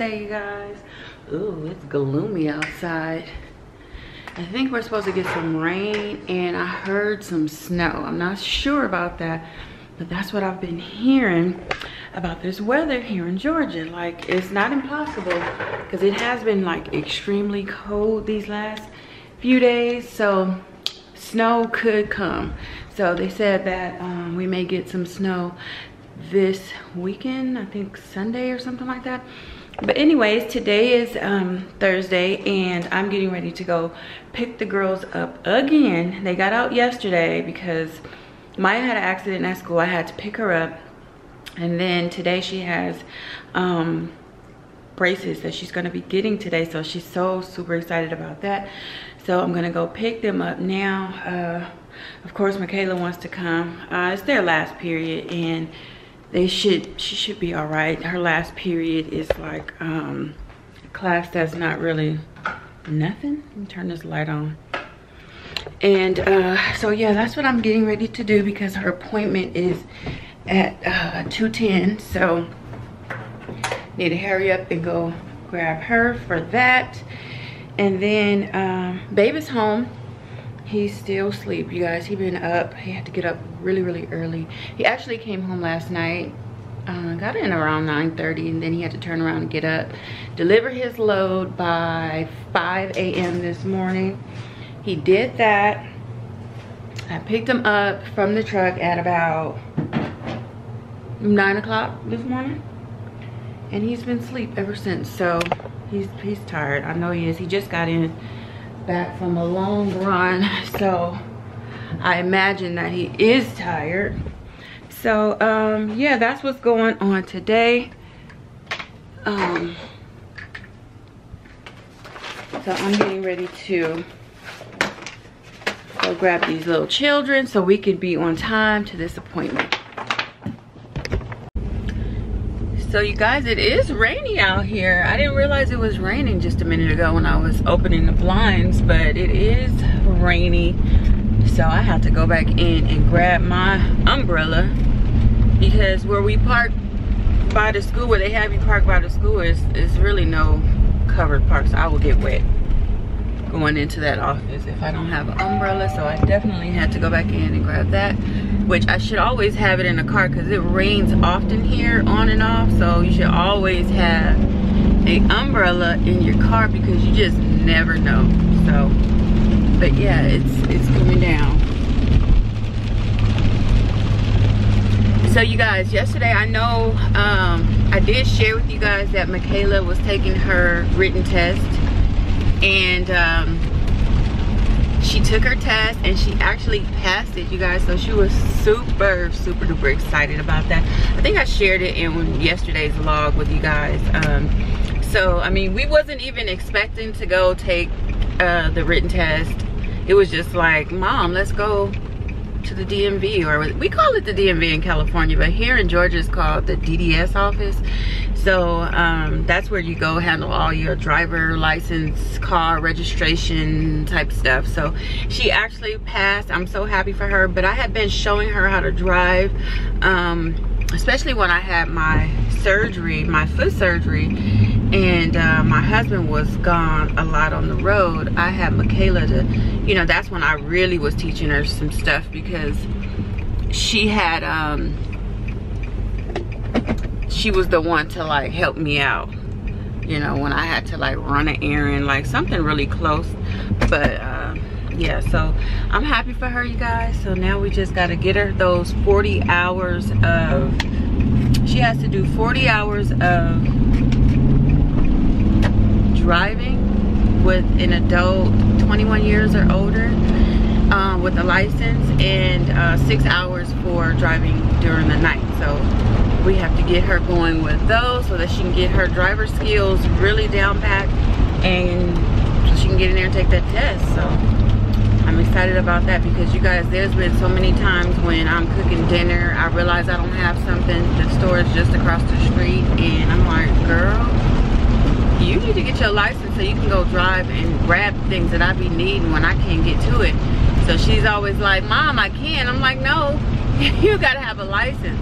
Thursday, you guys. Ooh, it's gloomy outside. I think we're supposed to get some rain and I heard some snow. I'm not sure about that, but that's what I've been hearing about this weather here in Georgia. Like, it's not impossible because it has been like extremely cold these last few days. So snow could come. So they said that um, we may get some snow this weekend, I think Sunday or something like that. But anyways, today is um, Thursday and I'm getting ready to go pick the girls up again. They got out yesterday because Mya had an accident at school. I had to pick her up. And then today she has um, braces that she's gonna be getting today. So she's so super excited about that. So I'm gonna go pick them up now. Uh, of course, Michaela wants to come. Uh, it's their last period and they should, she should be all right. Her last period is like um, class that's not really nothing. Let me turn this light on. And uh, so yeah, that's what I'm getting ready to do because her appointment is at uh, 2.10. So need to hurry up and go grab her for that. And then um, baby's home he's still asleep you guys. He been up. He had to get up really really early. He actually came home last night uh, got in around 9 30 and then he had to turn around and get up deliver his load by 5 a.m this morning. He did that. I picked him up from the truck at about 9 o'clock this morning and he's been asleep ever since so he's he's tired. I know he is. He just got in back from a long run so i imagine that he is tired. So um yeah that's what's going on today. Um so i'm getting ready to go grab these little children so we can be on time to this appointment so you guys it is rainy out here. I didn't realize it was raining just a minute ago when i was opening the blinds but it is rainy. So i had to go back in and grab my umbrella because where we park by the school where they have you park by the school is is really no covered park so i will get wet going into that office if i don't have an umbrella so i definitely had to go back in and grab that which I should always have it in the car because it rains often here on and off. So you should always have a umbrella in your car because you just never know. So, but yeah, it's it's coming down. So you guys, yesterday I know um, I did share with you guys that Michaela was taking her written test and um, she took her test and she actually passed it you guys. So she was super super duper excited about that. I think i shared it in yesterday's vlog with you guys. Um, so i mean we wasn't even expecting to go take uh, the written test. It was just like mom let's go to the DMV or we call it the DMV in California but here in Georgia it's called the DDS office. So um, that's where you go handle all your driver license car registration type stuff. So she actually passed. I'm so happy for her but I had been showing her how to drive um, especially when I had my surgery my foot surgery and uh, my husband was gone a lot on the road. I had Michaela to you know that's when I really was teaching her some stuff because she had um, she was the one to like help me out you know when i had to like run an errand like something really close. But uh, yeah so i'm happy for her you guys. So now we just got to get her those 40 hours of she has to do 40 hours of driving with an adult 21 years or older um, with a license and uh, six hours for driving during the night. So we have to get her going with those so that she can get her driver skills really down pat and she can get in there and take that test. So I'm excited about that because you guys there's been so many times when I'm cooking dinner I realize I don't have something the store is just across the street and I'm like girl you need to get your license so you can go drive and grab things that I be needing when I can't get to it so she's always like mom I can I'm like no you gotta have a license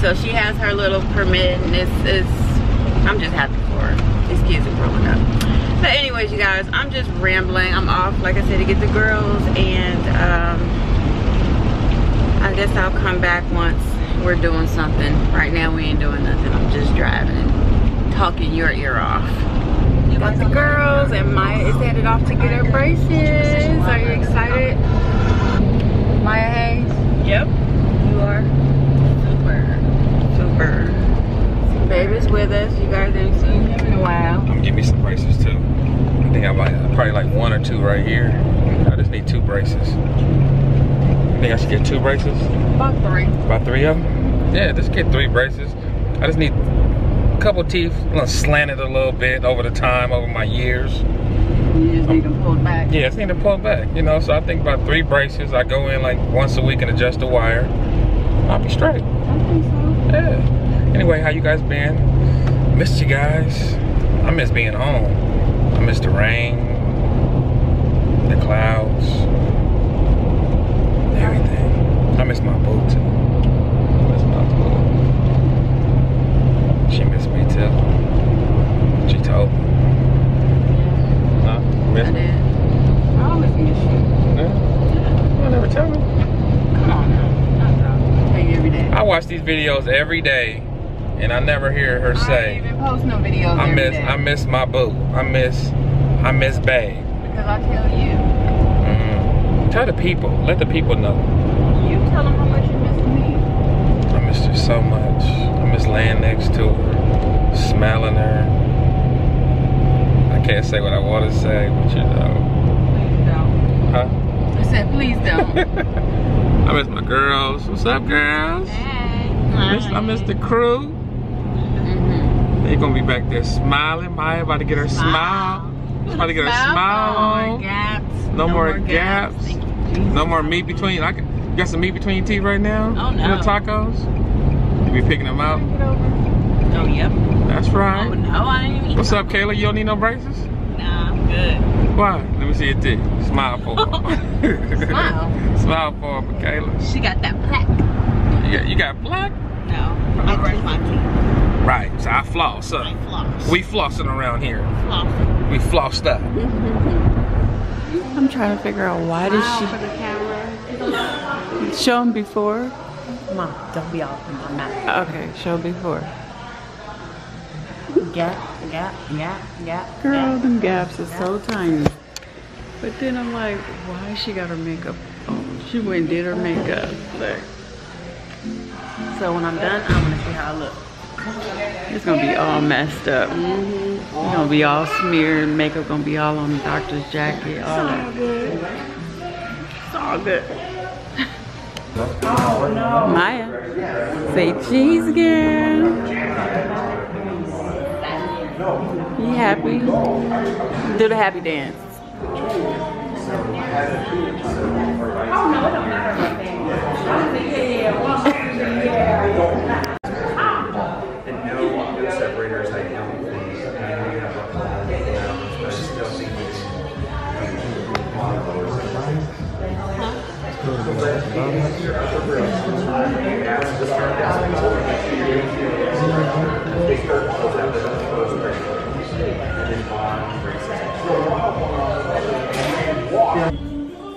so she has her little permit and it's, it's I'm just happy for her. These kids are growing up. But anyways, you guys, I'm just rambling. I'm off, like I said, to get the girls. And um, I guess I'll come back once we're doing something. Right now, we ain't doing nothing. I'm just driving and talking your ear off. Got the girls, and Mya is headed off to get her braces. Are you excited? Mya Hayes? Yep. You are? Super. Super. Baby's with us. You guys haven't seen him in a while. I'm gonna give me some braces too. I think I might probably like one or two right here. I just need two braces. You think I should get two braces? About three. About three of them? Yeah, just get three braces. I just need a couple teeth, you know, slanted a little bit over the time, over my years. You just need them pulled back. Yeah, I just need to pull back, you know. So I think about three braces. I go in like once a week and adjust the wire. I'll be straight. I think so. Yeah. Anyway, how you guys been? Missed you guys. I miss being home. I miss the rain, the clouds, everything. I miss my boo too. I miss my boo. She missed me too. She told me. Huh? Miss I me? did. I always miss you. Yeah. You never tell me. Come on now. Not so. Tell you every day. I watch these videos every day, and I never hear her I say. don't even post no videos I miss. I miss my boo. I miss I miss Bae. Because I tell you. Mm. Tell the people. Let the people know. You tell them how much you miss me. I miss her so much. I miss laying next to her, smelling her. I can't say what I want to say, but you know. Please don't. Huh? I said, please don't. I miss my girls. What's up, girls? hey. I miss, I miss the crew. Mm-hmm. They gonna be back there smiling. Mya about to get her smile. About to get her smile No more gaps. No more gaps. Thank you, Jesus. No more meat between. I can, you got some meat between your teeth right now. Oh, In no. the tacos. You be picking them out. Get over. Oh, yep. That's Oh, right. no, I didn't even What's up, Kayla? You don't need no braces? Nah, I'm good. Why? Let me see your teeth. Smile for her. Smile? Smile for her, Kayla. She got that plaque. You got, you got black? No, I brush my teeth. Right. So I floss. So I floss. we flossing around here. floss. We flossed up. I'm trying to figure out why did Smile for the camera. she show him before? Mom, don't be off in my mouth. Okay, show before. Gap, gap, gap, gap. Girl, gap. them gaps are so tiny. But then I'm like, why she got her makeup on? She went and did her makeup. Like, So when I'm done, I want to see how I look. it's gonna be all messed up. Mm-hmm. It's gonna be all smeared. Makeup gonna be all on the doctor's jacket. All that. It's all good. Oh, Mya, say cheese again. You happy? Do the happy dance. Oh, and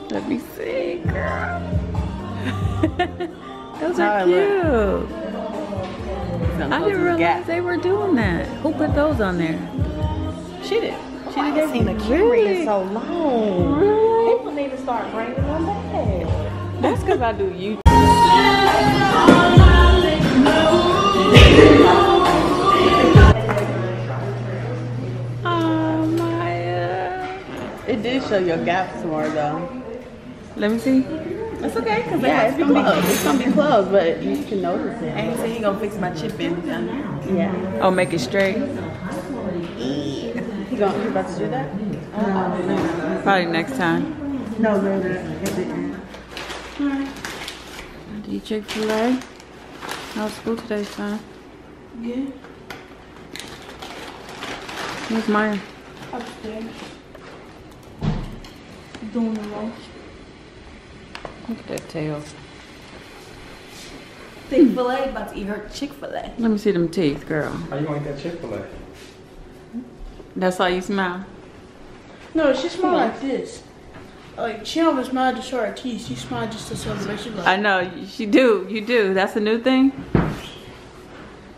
Let me see, girl. Those are cute. I didn't realize they were doing that. Who put those on there? She did. She did. They seen a camera Really? in so long. Really? People need to start bringing them back. That's because I do YouTube. Oh, Mya. Uh. It did show your gaps more though. Let me see. It's okay, cause yeah, it's gonna be it's gonna be closed, but you can notice it. And so you gonna fix my chip in down there? Yeah. Oh, make it straight. He gonna he about to do that? Probably next time. No, no, no. It didn't. Do you Chick-fil-A? How's school today, son? Yeah. Where's Mya? Upstairs. Doing the most. Look at that tail. Thick filet, about to eat her Chick Fil A. Let me see them teeth, girl. How you gonna eat that Chick-fil-A? That's how you smile. No, she smiled like this. Like she don't even smile to show her teeth. She smiled just to show the way she looks. I know, you do, you do. That's a new thing?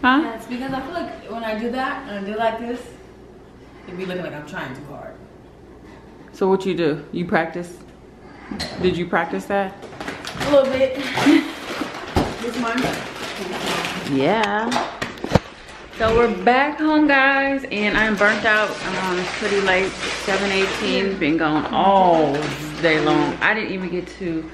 Huh? That's because I feel like when I do that and I do like this, it'd be looking like I'm trying too hard. So what you do? You practice? Did you practice that? A little bit. This mine? Yeah. So we're back home, guys, and I'm burnt out. Um, it's pretty late, 7:18. Been gone all day long. I didn't even get to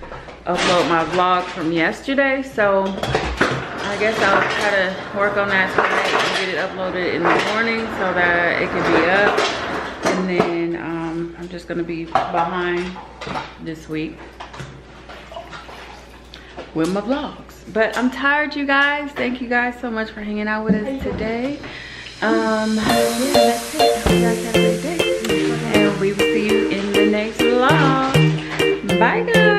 upload my vlog from yesterday, so I guess I'll try to work on that tonight and get it uploaded in the morning so that it can be up. And then um, I'm just gonna be behind this week with my vlogs. But I'm tired, you guys. Thank you guys so much for hanging out with us today. Um, yeah, that's it. Hope you guys have a great day. And we will see you in the next vlog. Bye guys!